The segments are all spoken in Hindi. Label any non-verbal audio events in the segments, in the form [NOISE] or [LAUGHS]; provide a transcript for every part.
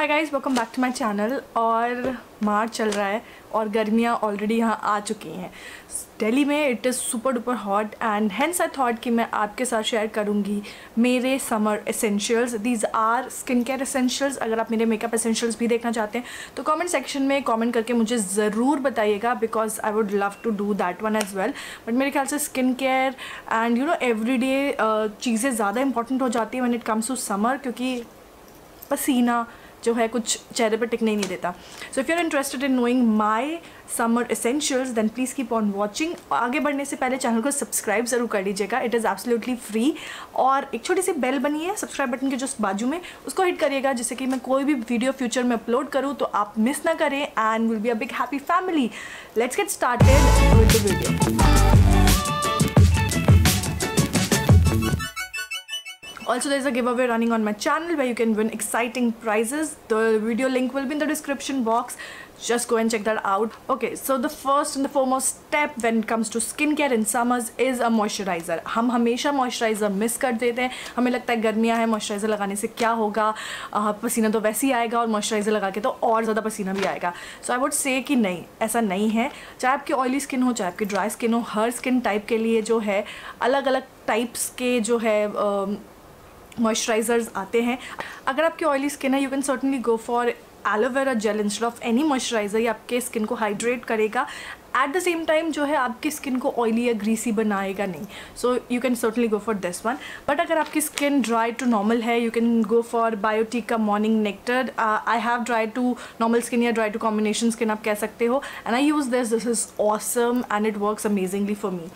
Hi guys welcome back to my channel और मार्च चल रहा है और गर्मियाँ ऑलरेडी यहाँ आ चुकी हैं। दिल्ली में it is super duper hot and hence I thought कि मैं आपके साथ शेयर करूँगी मेरे summer essentials these are skin care essentials अगर आप मेरे मेकअप एसेंशियल्स भी देखना चाहते हैं तो कमेंट सेक्शन में कमेंट करके मुझे ज़रूर बताइएगा because I would love to do that one as well but मेरे ख्याल से skin care and you know every चीज़ें ज़्यादा इंपॉर्टेंट हो जाती हैं when it comes to summer क्योंकि पसीना जो है कुछ चेहरे पर टिकने नहीं देता। So if you are interested in knowing my summer essentials then please keep on watching आगे बढ़ने से पहले चैनल को सब्सक्राइब ज़रूर कर लीजिएगा। इट इज़ एब्सोल्युटली फ्री और एक छोटी सी बेल बनी है सब्सक्राइब बटन के जस्ट बाजू में, उसको हिट करिएगा, जिससे कि मैं कोई भी वीडियो फ्यूचर में अपलोड करूँ तो आप मिस ना करें। And will be a big happy family let's get started with the video Also, there's a giveaway running on my channel where you can win exciting prizes. The video link will be in the description box. Just go and check that out. Okay, so the first and the foremost step when it comes to skincare in summers is a moisturizer. हम हमेशा moisturizer miss कर देते हैं हमें लगता है गर्मियाँ हैं moisturizer लगाने से क्या होगा आ, पसीना तो वैसे ही आएगा और moisturizer लगा के तो और ज़्यादा पसीना भी आएगा सो आई वुड से कि नहीं ऐसा नहीं है चाहे आपकी ऑयली स्किन हो चाहे आपकी ड्राई स्किन हो हर स्किन टाइप के लिए जो है अलग अलग टाइप्स के जो है मॉइस्चराइजर्स आते हैं। अगर आपकी ऑयली स्किन है you can certainly go for aloe vera gel instead of any moisturiser ये आपके स्किन को हाइड्रेट करेगा। एट द सेम टाइम जो है, आपकी स्किन को ऑयली या ग्रीसी बनाएगा नहीं। So you can certainly go for this one but अगर आपकी स्किन ड्राई टू नॉर्मल है you can go for Biotique का morning nectar I have dry to normal skin या ड्राई टू कॉम्बिनेशन स्किन आप कह सकते हो। And I use this this is awesome and it works amazingly for me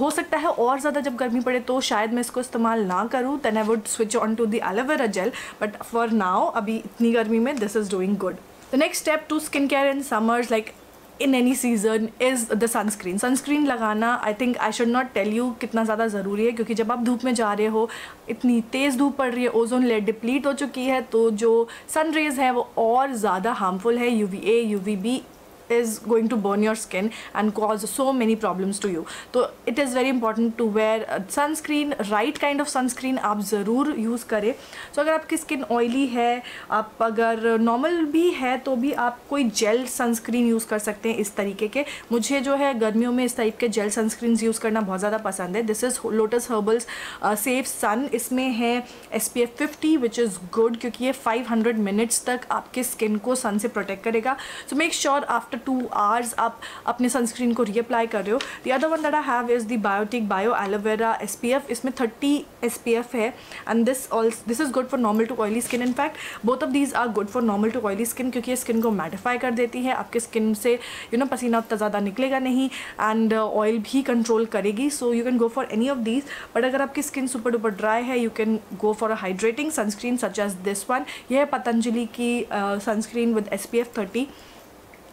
हो सकता है और ज़्यादा जब गर्मी पड़े तो शायद मैं इसको इस्तेमाल ना करूँ। Then I would switch on to the aloe vera gel but for now अभी इतनी गर्मी में this is doing good the next step to skin care in summers like in any season is the sunscreen sunscreen लगाना I think I should not tell you कितना ज़्यादा ज़रूरी है, क्योंकि जब आप धूप में जा रहे हो, इतनी तेज़ धूप पड़ रही है ओजोन लेयर डिप्लीट हो चुकी है तो जो सन रेज़ है वो और ज़्यादा हार्मफुल है U V A U V B is going to burn your skin and cause so many problems to you. तो it is very important to wear sunscreen, right kind of sunscreen आप ज़रूर यूज़ करें। So अगर आपकी स्किन ऑयली है, आप अगर नॉर्मल भी है तो भी आप कोई जेल सनस्क्रीन यूज़ कर सकते हैं इस तरीके के। मुझे जो है गर्मियों में इस टाइप के जेल सनस्क्रीन यूज़ करना बहुत ज़्यादा पसंद है। This is Lotus Herbals safe sun इसमें है S P F fifty which is good क्योंकि ये फाइव हंड्रेड मिनट्स तक आपके स्किन को सन से प्रोटेक्ट करेगा। So make sure after two hours आप अपने सनस्क्रीन को रीअप्लाई कर रहे हो। The other one that I have is the Biotique bio aloe vera S P F इसमें थर्टी एस पी एफ़ है and this all this is good for normal to oily skin in fact both of these are good for normal to oily skin क्योंकि ये स्किन को मैटिफाई कर देती है। आपके स्किन से यू नो पसीना उतना ज़्यादा निकलेगा नहीं एंड ऑयल uh, भी कंट्रोल करेगी। So you can go for any of these but अगर आपकी स्किन सुपर डुपर ड्राई है you can go for a hydrating sunscreen such as this one यह है पतंजलि की sunscreen with S P F thirty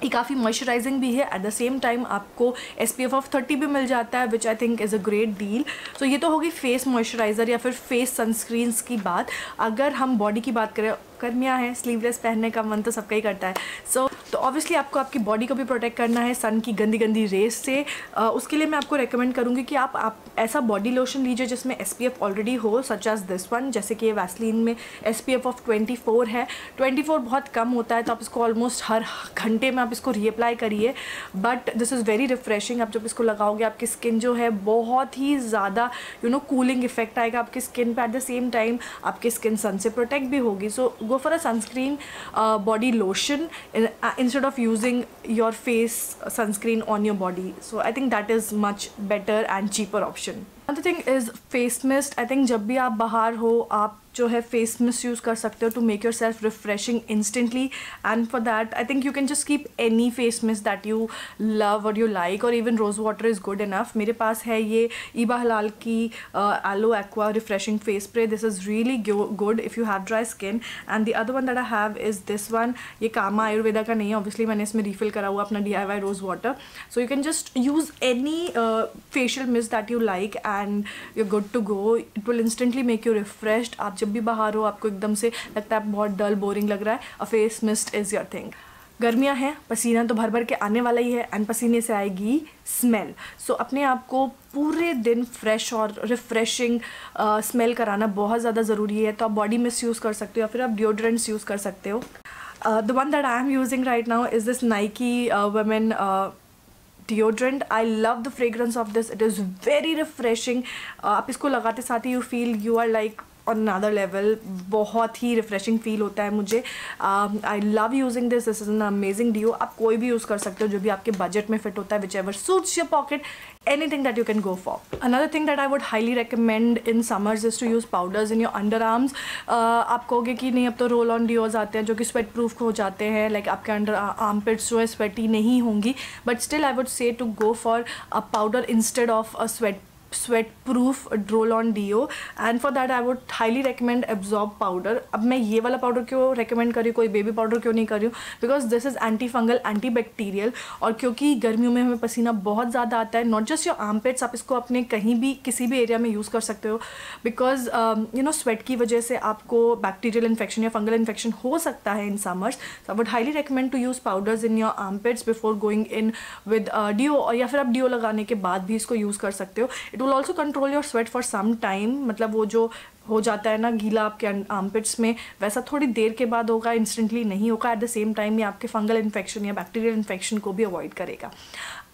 ये काफ़ी मॉइस्चराइजिंग भी है। एट द सेम टाइम आपको S P F of thirty भी मिल जाता है which I think is a great deal so ये तो होगी फेस मॉइस्चराइज़र या फिर फेस सनस्क्रीन्स की बात। अगर हम बॉडी की बात करें गर्मियाँ हैं स्लीवलेस पहनने का मन तो सबका ही करता है। सो so, तो ऑब्वियसली आपको आपकी बॉडी को भी प्रोटेक्ट करना है सन की गंदी गंदी रेस से। आ, उसके लिए मैं आपको रेकमेंड करूँगी कि आप आप ऐसा बॉडी लोशन लीजिए जिसमें एस पी एफ़ ऑलरेडी हो सच एज दिस वन जैसे कि वैसलिन में S P F of twenty है। ट्वेंटी बहुत कम होता है तो आप इसको ऑलमोस्ट हर घंटे में आप इसको रीअप्लाई करिए। But this is very refreshing आप जब इसको लगाओगे आपकी स्किन जो है बहुत ही ज़्यादा यू नो कूलिंग इफ़ेक्ट आएगा आपकी स्किन पर एट द सेम टाइम आपकी स्किन सन से प्रोटेक्ट भी होगी। So so, go for a sunscreen uh, body lotion in, uh, instead of using your face sunscreen on your body. So i think that is much better and cheaper option another thing is face mist. I think जब भी आप बाहर हो, आप जो है फेस मिस यूज़ कर सकते हो to make yourself refreshing instantly and for that I think you can just keep any face mist that you love और यू लाइक और even rose water is good enough मेरे पास है ये ईबा हलाल की aloe aqua refreshing face spray this is really good if you have dry skin and the other one that I have is this one ये कामा आयुर्वेदा का नहीं है. ऑब्वियसली मैंने इसमें रिफिल करा हुआ अपना D I Y rose water so you can just use any facial mist that you like and you good to go it will instantly make you refreshed आप जब भी बाहर हो आपको एकदम से लगता है बहुत डल बोरिंग लग रहा है। A face mist is your thing गर्मियाँ हैं पसीना तो भर भर के आने वाला ही है एंड पसीने से आएगी स्मेल सो so, अपने आप को पूरे दिन फ्रेश और रिफ्रेशिंग स्मेल uh, कराना बहुत ज़्यादा ज़रूरी है। तो आप बॉडी मिस यूज़ कर सकते हो या फिर आप डिओड्रेंट्स यूज़ कर सकते हो। The one that I am using right now is this Nike women deodorant I love the fragrance of this it is very refreshing आप इसको लगाते साथ ही you feel you are like on another level बहुत ही रिफ्रेशिंग फील होता है मुझे। I love using this this is an amazing deo आप कोई भी यूज़ कर सकते हो, जो भी आपके बजट में फिट होता है whichever suits your pocket anything that you can go for another thing that I would highly recommend in summers is to use powders in your underarms आप कहोगे कि नहीं, अब तो रोल ऑन डिओज आते हैं, जो कि स्वेट प्रूफ हो जाते हैं लाइक आपके अंडर आर्म पिट्स जो है स्वेटी नहीं होंगी. But still I would say to go for a powder instead of a sweat sweat proof roll on deo and for that I would highly recommend absorb powder अब मैं ये वाला पाउडर क्यों रिकमेंड करी कोई बेबी पाउडर क्यों नहीं कर रही हूँ? Because this is anti fungal anti bacterial और क्योंकि गर्मियों में हमें पसीना बहुत ज़्यादा आता है not just your armpits आप इसको अपने कहीं भी, किसी भी एरिया में यूज़ कर सकते हो. बिकॉज़ यू नो स्वेट की वजह से आपको बैक्टीरियल इन्फेक्शन या फंगल इन्फेक्शन हो सकता है इन समर्स तो I would highly recommend to use powders in your armpits before going in with deo या फिर आप डीओ लगाने के बाद भी इसको यूज़ कर सकते हो. It will also control your sweat for some time मतलब वो जो हो जाता है ना गीला आपके आर्मपिट्स में, वैसा थोड़ी देर के बाद होगा इंस्टेंटली नहीं होगा। एट द सेम टाइम ये आपके फंगल इन्फेक्शन या बैक्टीरियल इन्फेक्शन को भी अवॉइड करेगा।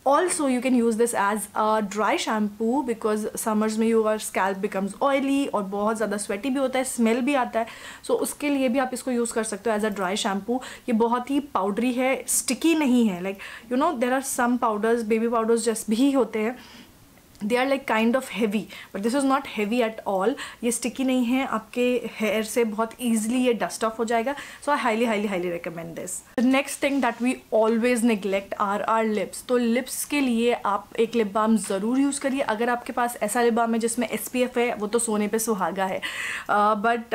Also, you can use this as a dry shampoo because summers में your scalp becomes oily और बहुत ज़्यादा sweaty भी होता है, smell भी आता है। So, उसके लिए भी आप इसको use कर सकते हो as a dry shampoo ये बहुत ही powdery है, sticky नहीं है। Like, you know, there are some powders, baby powders just भी होते हैं they are like kind of heavy but this is not heavy at all ये स्टिकी नहीं है, आपके हेयर से बहुत ईजिली ये डस्ट ऑफ़ हो जाएगा so I highly highly highly recommend this next thing that we always neglect are are lips तो लिप्स के लिए आप एक लिप बाम ज़रूर यूज़ करिए। अगर आपके पास ऐसा लिप बाम है जिसमें एस पी एफ़ है, वो तो सोने पर सुहागा है। But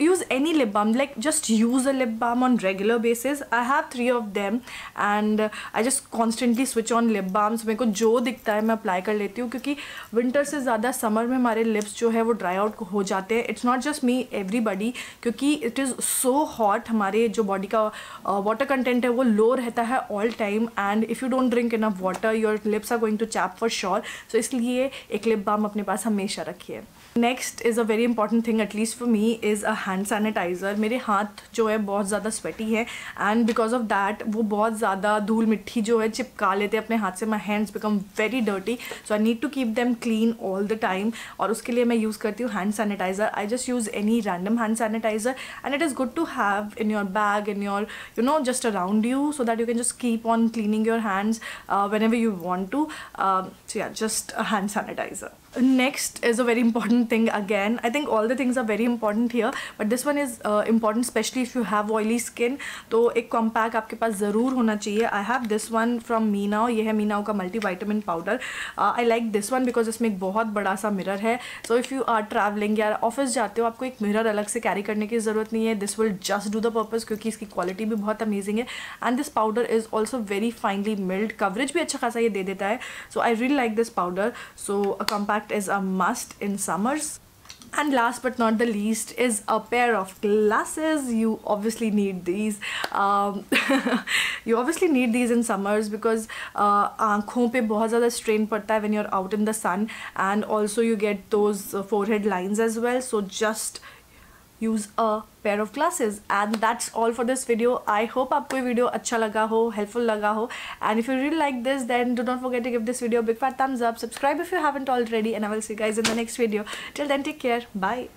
use any lip balm like just use a lip balm on regular basis I have three of them and I just constantly switch on lip balms मेरे को जो दिखता है, मैं अप्लाई कर लेती हूँ, क्योंकि क्योंकि विंटर से ज़्यादा समर में हमारे लिप्स जो है वो ड्राई आउट हो जाते हैं। It's not just me everybody क्योंकि इट इज़ सो हॉट हमारे जो बॉडी का वाटर कंटेंट है वो लो रहता है all time and if you don't drink enough water your lips are going to chap for sure so इसलिए एक लिप बाम अपने पास हमेशा रखिए। Next is a very important thing at least for me is a hand sanitiser मेरे हाथ जो है बहुत ज़्यादा स्वेटी है एंड बिकॉज़ ऑफ़ दैट वो बहुत ज़्यादा धूल मिट्टी जो है चिपका लेते हैं अपने हाथ से। My hands become very dirty so I need to keep them clean all the time और उसके लिए मैं यूज़ करती हूँ hand sanitiser I just use any random hand sanitiser and it is good to have in your bag in your you know just around you so that you can just keep on cleaning your hands whenever you want to so या just hand sanitiser next is a very important thing again. I think all the things are very important here but this one is uh, important especially if you have oily skin. तो एक कॉम्पैक्ट आपके पास ज़रूर होना चाहिए। I have this one from मीनाओ ये है मीनाओ का multivitamin powder I like this one because इसमें एक बहुत बड़ा सा मिरर है। So if you are travelling या ऑफ़िस जाते हो आपको एक मिरर अलग से कैरी करने की ज़रूरत नहीं है। This will just do the purpose क्योंकि इसकी क्वालिटी भी बहुत अमेजिंग है। And this powder is also very finely milled coverage भी अच्छा खासा ये दे देता है। So I really like this powder so a compact is a must in summers. And last but not the least is a pair of glasses. You obviously need these. Um, [LAUGHS] you obviously need these in summers because uh, aankhon pe bahut zyada strain padta hai when you're out in the sun and also you get those uh, forehead lines as well. So just use a pair of glasses. And that's all for this video. I hope aapko ye video acha laga ho helpful laga ho and if you really like this then do not forget to give this video a big fat thumbs up. Subscribe if you haven't already and i will see you guys in the next video. Till then take care. Bye.